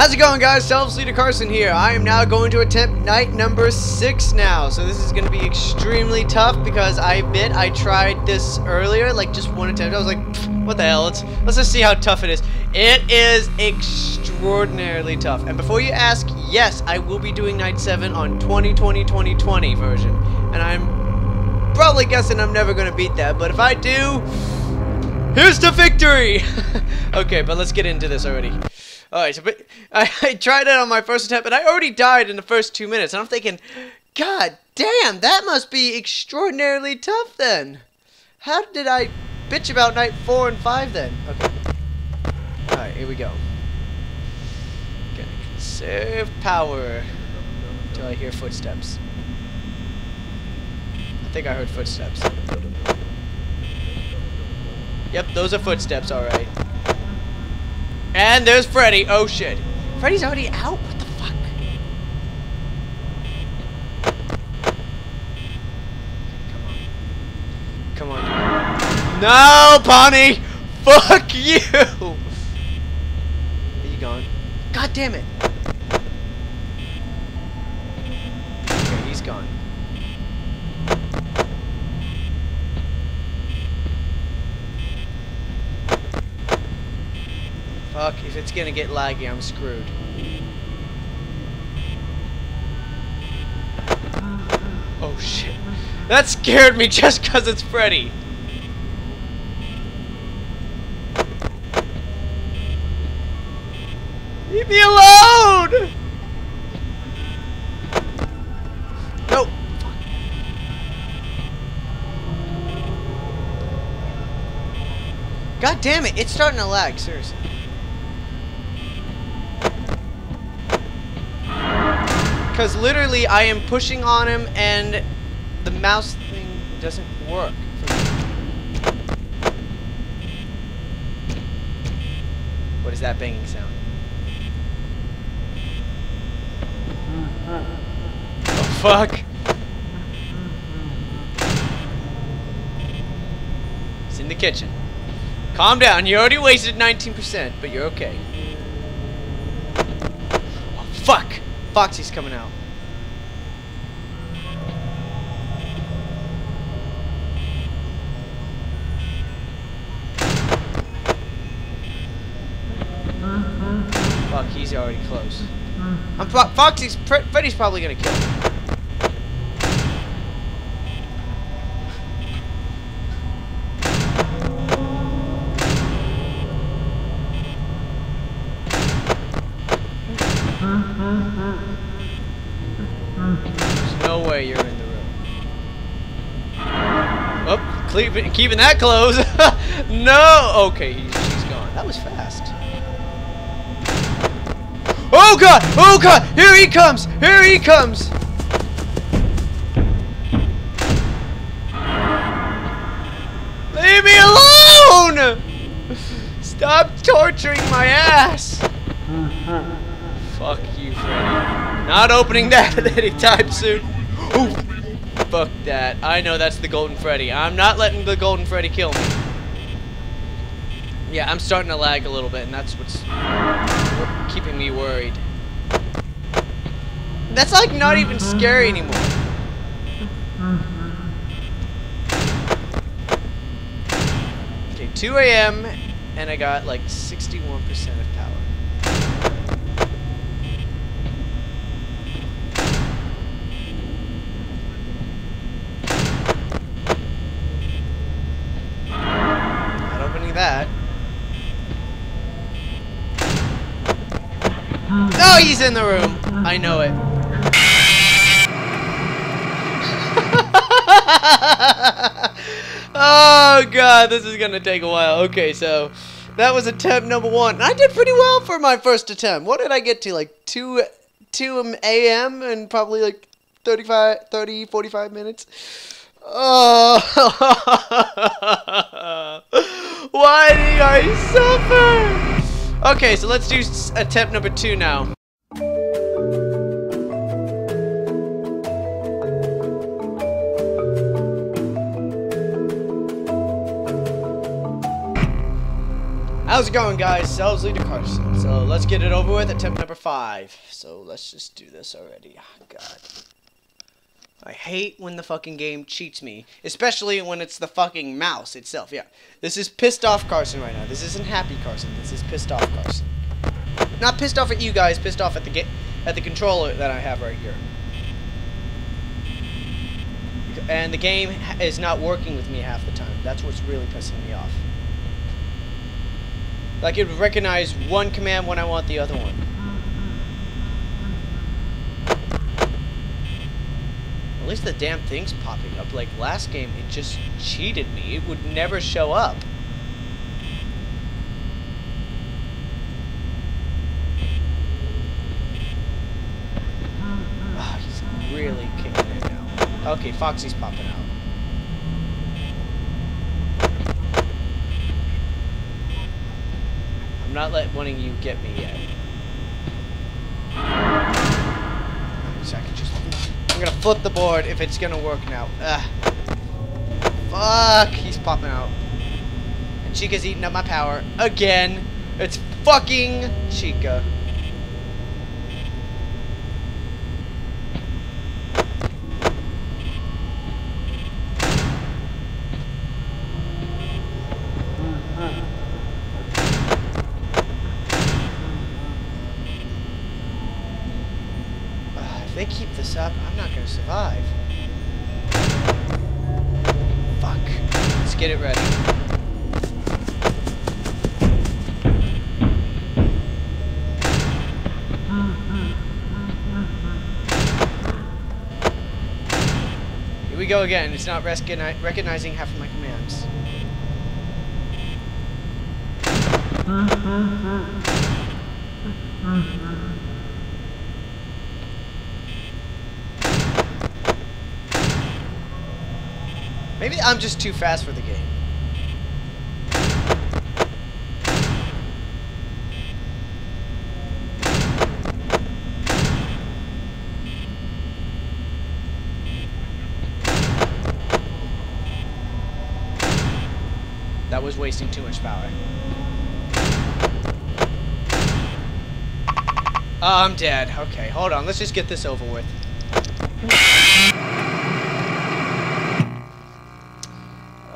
How's it going guys? Selvs Leader Carson here. I am now going to attempt night number 6 now. So this is going to be extremely tough because I admit I tried this earlier, like just one attempt. I was like, what the hell? Let's, let's just see how tough it is. It is extraordinarily tough. And before you ask, yes, I will be doing night 7 on 2020-2020 version. And I'm probably guessing I'm never going to beat that. But if I do, here's the victory! okay, but let's get into this already. Alright, so but I, I tried it on my first attempt, but I already died in the first two minutes. And I'm thinking, God damn, that must be extraordinarily tough then. How did I bitch about night four and five then? Okay. Alright, here we go. Gonna conserve power until I hear footsteps. I think I heard footsteps. Yep, those are footsteps, alright. And there's Freddy. Oh shit. Freddy's already out? What the fuck? Come on. Come on. No, Bonnie! Fuck you! Are you gone? God damn it! Okay, he's gone. Fuck, if it's gonna get laggy, I'm screwed. Oh shit. That scared me just cause it's Freddy. Leave me alone! No. God damn it, it's starting to lag, seriously. Because literally I am pushing on him and the mouse thing doesn't work. What is that banging sound? Oh fuck! It's in the kitchen. Calm down, you already wasted 19%, but you're okay. Oh, fuck! Foxy's coming out. Mm-hmm. Fuck, he's already close. Mm-hmm. I'm Fo Foxy's Freddy's probably gonna kill me. There's no way you're in the room. Oh, keeping, keeping that close. no. Okay, he's, she's gone. That was fast. Oh god! Oh god! Here he comes! Here he comes! Leave me alone! Stop torturing my ass! Fuck you, Freddy. Not opening that anytime soon. Fuck that. I know that's the Golden Freddy. I'm not letting the Golden Freddy kill me. Yeah, I'm starting to lag a little bit, and that's what's keeping me worried. That's like not even scary anymore. Okay, 2 a.m. and I got like 61% of power. Not opening that. No, he's in the room. I know it. oh god, this is gonna take a while. Okay, so that was attempt number one. I did pretty well for my first attempt. What did I get to? Like 2 2 a.m. and probably like 35, 30, 45 minutes. Oh, why do I suffer? Okay, so let's do attempt number two now. How's it going, guys? Selvs Leader Carson. So let's get it over with. Attempt number five. So let's just do this already. Oh, God. I hate when the fucking game cheats me, especially when it's the fucking mouse itself. Yeah, this is pissed off Carson right now. This isn't happy Carson. This is pissed off Carson. Not pissed off at you guys. Pissed off at the at the controller that I have right here. And the game is not working with me half the time. That's what's really pissing me off. Like it would recognize one command when I want the other one. At least the damn thing's popping up. Like last game, it just cheated me. It would never show up. Oh, he's really kicking it now. Okay, Foxy's popping out. I'm not letting wanting you get me yet. I'm gonna flip the board if it's gonna work now. Ugh. Fuck! He's popping out. And Chica's eating up my power. Again! It's fucking Chica. They keep this up, I'm not gonna survive. Fuck. Let's get it ready. Here we go again. It's not recognizing half of my commands. Maybe I'm just too fast for the game. That was wasting too much power. Oh, I'm dead. Okay, hold on. Let's just get this over with.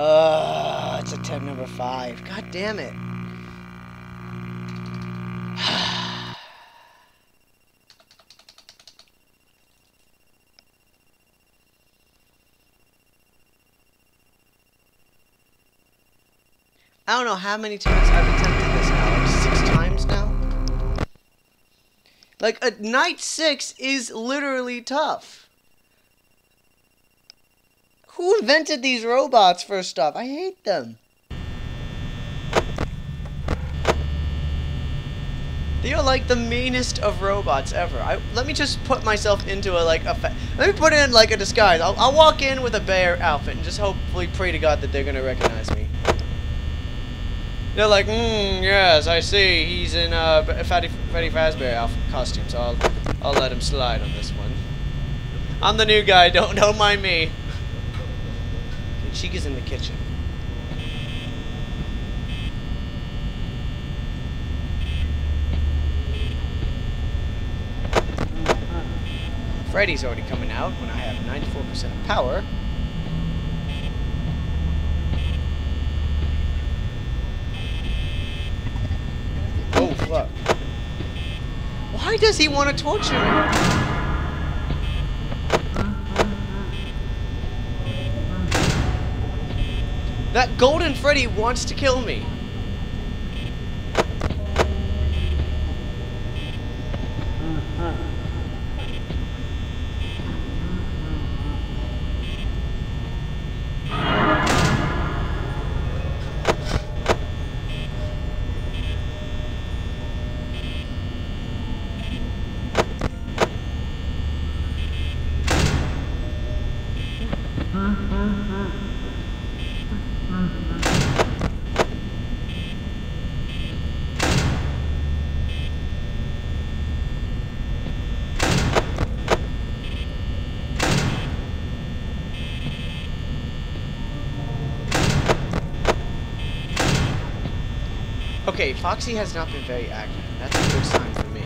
It's attempt number five. God damn it. I don't know how many times I've attempted this now. Like six times now? Like, a night six is literally tough. Who invented these robots first off? I hate them. They are like the meanest of robots ever. I let me just put myself into a like a let me put in like a disguise. I'll, I'll walk in with a bear outfit and just hopefully pray to God that they're gonna recognize me. They're like, hmm, yes, I see. He's in uh, Fatty Freddy Fazbear outfit costume, so I'll I'll let him slide on this one. I'm the new guy. Don't don't mind me. Chica's in the kitchen. Freddy's already coming out when I have 94% of power. Oh, fuck. Why does he want to torture me? That Golden Freddy wants to kill me. Okay, Foxy has not been very active. That's a good sign for me.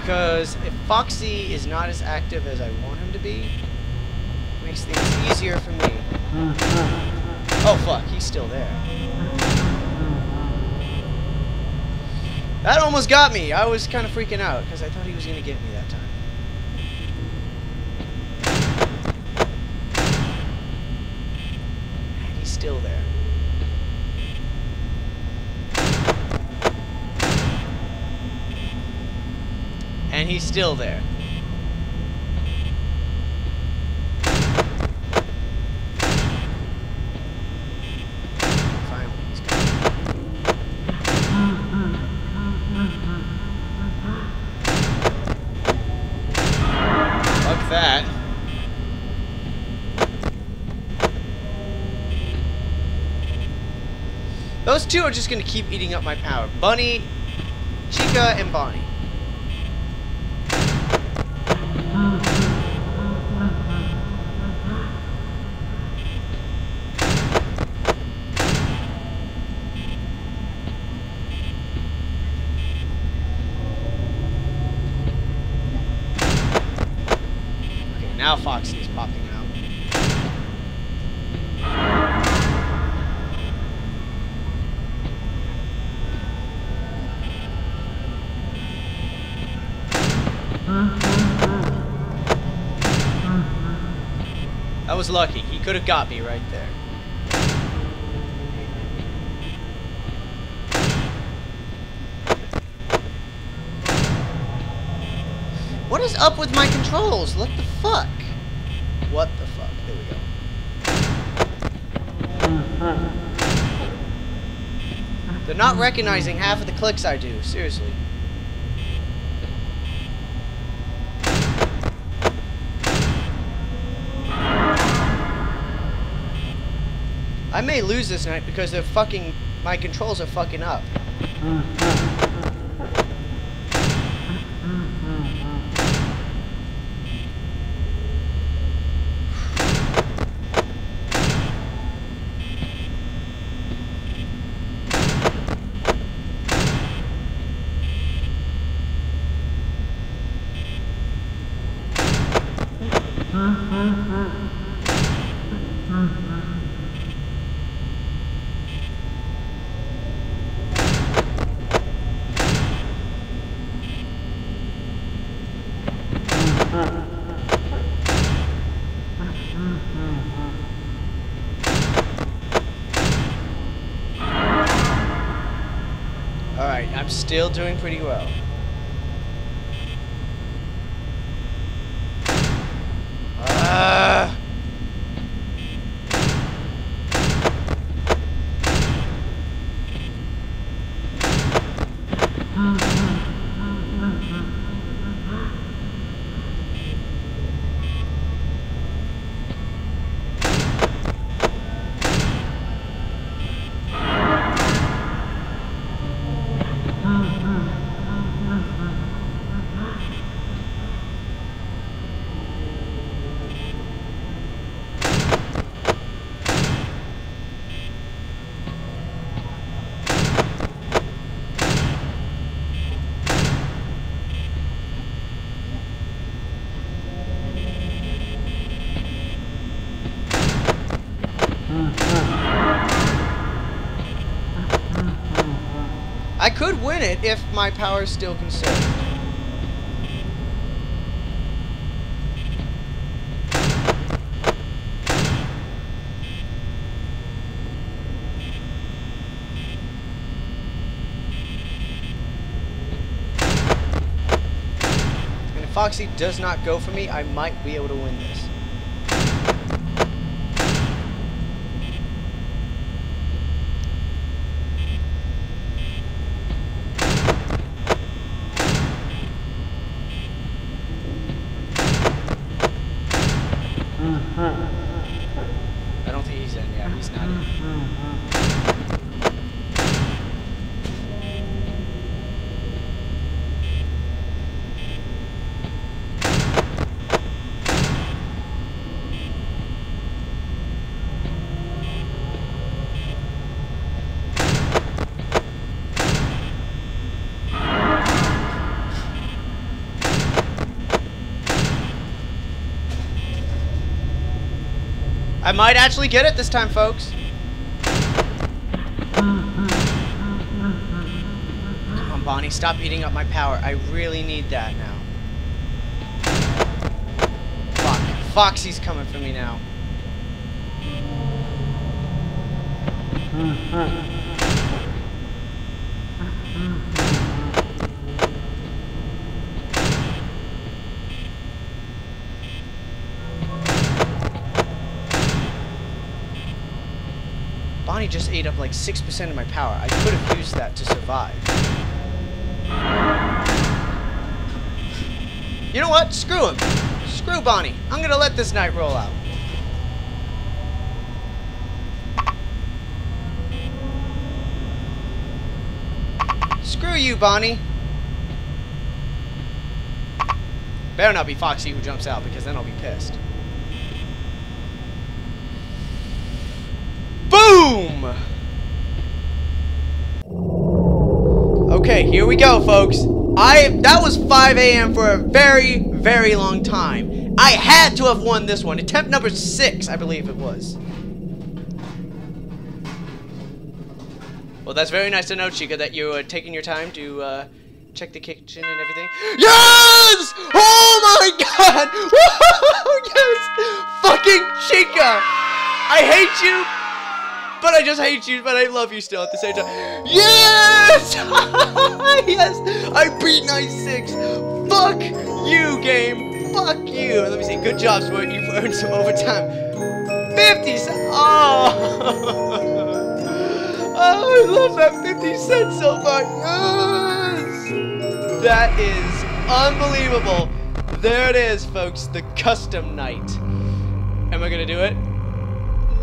Because if Foxy is not as active as I want him to be, it makes things easier for me. Oh fuck, he's still there. That almost got me. I was kind of freaking out because I thought he was going to get me that time. He's still there. And he's still there. Finally, he's coming. Fuck that. Those two are just gonna keep eating up my power. Bunny, Chica, and Bonnie. Okay, is popping out. That was lucky. He could have got me right there. What is up with my controls? What the fuck? What the fuck? There we go. They're not recognizing half of the clicks I do. Seriously. I may lose this night because they're fucking. My controls are fucking up. Mm-hmm. Alright, I'm still doing pretty well. I could win it if my power is still conserved. And if Foxy does not go for me, I might be able to win this. I don't think he's in. Yeah, he's not in. I might actually get it this time, folks. Come on, Bonnie, stop eating up my power. I really need that now. Fuck. Foxy's coming for me now. Bonnie just ate up like 6% of my power. I could have used that to survive. You know what? Screw him. Screw Bonnie. I'm gonna let this night roll out. Screw you, Bonnie. Better not be Foxy who jumps out, because then I'll be pissed. Boom! Okay, here we go, folks. I that was 5 a.m. for a very, very long time. I had to have won this one. Attempt number six, I believe it was. Well, that's very nice to know, Chica, that you are taking your time to uh, check the kitchen and everything. Yes! Oh my god! yes! Fucking Chica! I hate you, but I just hate you, but I love you still at the same time. Yes! yes! I beat night six. Fuck you, game. Fuck you. Let me see. Good job, Sport. You've earned some overtime. 50 cents. Oh. oh, I love that 50 cents so much. Yes! That is unbelievable. There it is, folks. The custom night. Am I gonna do it?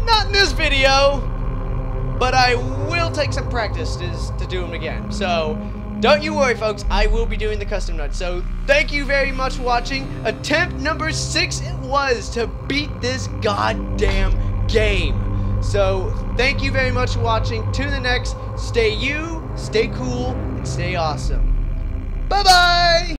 Not in this video. But I will take some practice to, to do them again. So, don't you worry, folks. I will be doing the custom nut. So, thank you very much for watching. Attempt number six it was to beat this goddamn game. So, thank you very much for watching. To the next, stay you, stay cool, and stay awesome. Bye-bye!